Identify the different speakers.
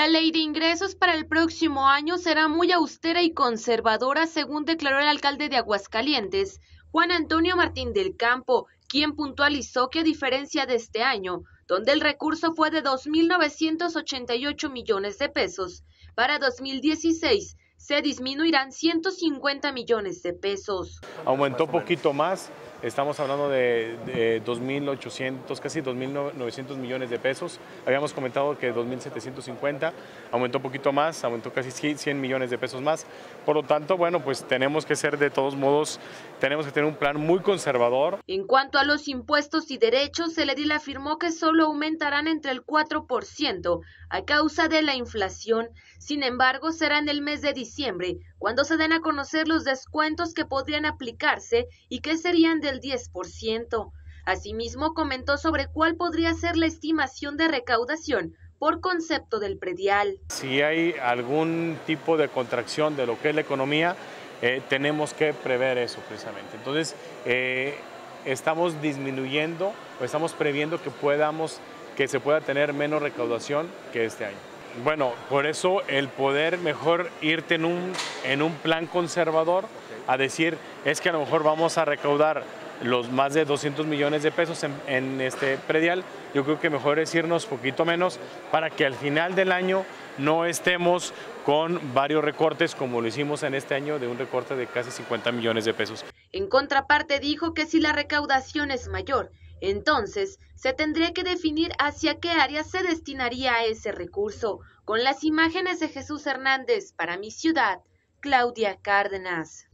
Speaker 1: La ley de ingresos para el próximo año será muy austera y conservadora, según declaró el alcalde de Aguascalientes, Juan Antonio Martín del Campo, quien puntualizó que a diferencia de este año, donde el recurso fue de 2.988 millones de pesos, para 2016 se disminuirán 150 millones de pesos.
Speaker 2: Aumentó poquito más, estamos hablando de, de 2.800, casi 2.900 millones de pesos. Habíamos comentado que 2.750, aumentó un poquito más, aumentó casi 100 millones de pesos más. Por lo tanto, bueno, pues tenemos que ser de todos modos, tenemos que tener un plan muy conservador.
Speaker 1: En cuanto a los impuestos y derechos, el edil afirmó que solo aumentarán entre el 4% a causa de la inflación. Sin embargo, será en el mes de diciembre cuando se den a conocer los descuentos que podrían aplicarse y que serían del 10%. Asimismo, comentó sobre cuál podría ser la estimación de recaudación por concepto del predial.
Speaker 2: Si hay algún tipo de contracción de lo que es la economía, eh, tenemos que prever eso precisamente. Entonces, eh, estamos disminuyendo o estamos previendo que podamos que se pueda tener menos recaudación que este año. Bueno, por eso el poder mejor irte en un, en un plan conservador a decir es que a lo mejor vamos a recaudar los más de 200 millones de pesos en, en, este predial, yo creo que mejor es irnos poquito menos para que al final del año no estemos con varios recortes como lo hicimos en este año de un recorte de casi 50 millones de pesos.
Speaker 1: En contraparte dijo que si la recaudación es mayor, entonces se tendría que definir hacia qué área se destinaría ese recurso. Con las imágenes de Jesús Hernández para mi ciudad, Claudia Cárdenas.